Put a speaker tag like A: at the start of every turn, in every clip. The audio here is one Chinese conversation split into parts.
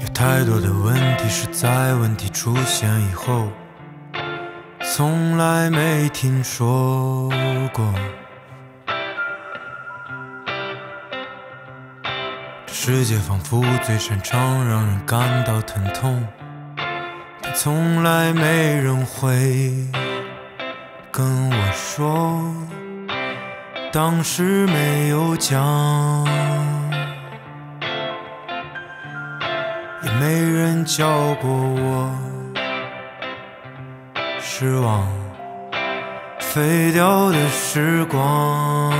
A: 有太多的问题是在问题出现以后，从来没听说过。这世界仿佛最擅长让人感到疼痛，但从来没人会跟我说，当时没有讲。没人教过我。失望，废掉的时光，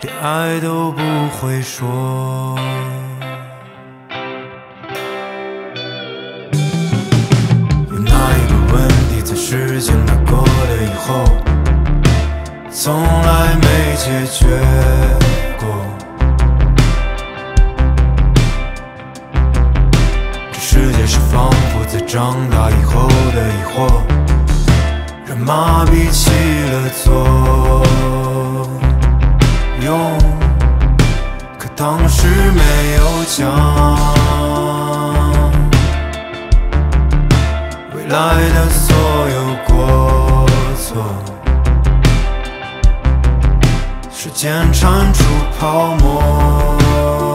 A: 连爱都不会说。有哪一个问题在时间它过了以后，从来没解决。过？世界是仿佛在长大以后的疑惑，让麻痹起了作用。可当时没有讲，未来的所有过错，时间铲除泡沫。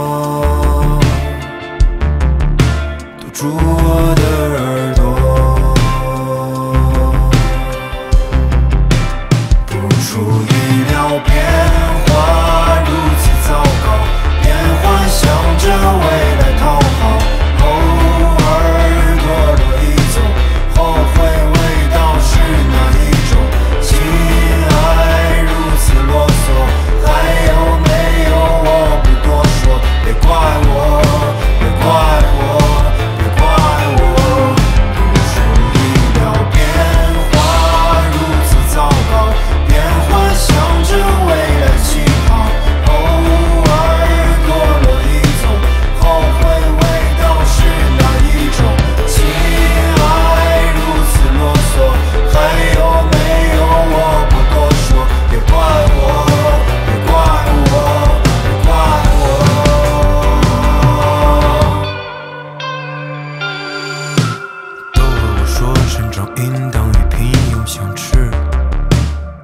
A: 让，应当与平庸相斥，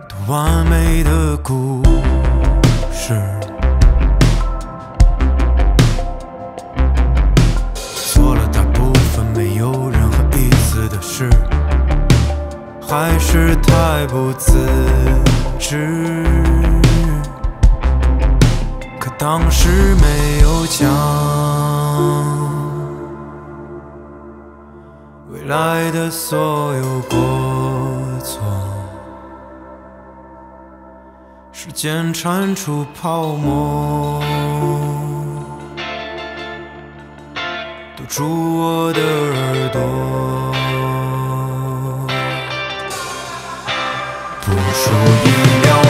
A: 多完美的故事。做了大部分没有任何意思的事，还是太不自知。可当时没有讲。来的所有过错，时间铲除泡沫，堵住我的耳朵，不出意料，